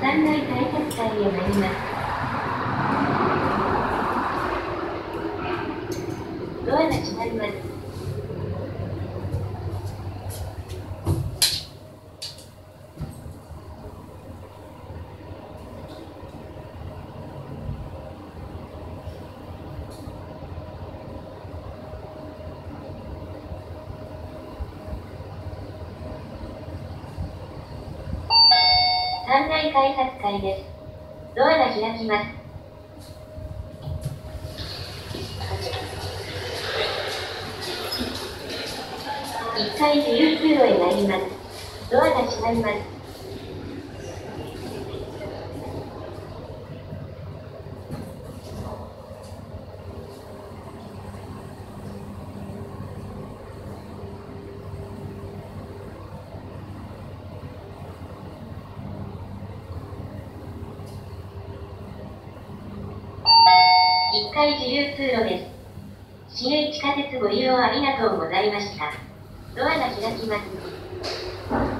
三階改札階へなります。ドアが閉まります。です。ドアが開きます。1階自由通路へ参ります。ドアが閉まります。1階自由通路です。市営地下鉄ご利用ありがとうございました。ドアが開きます。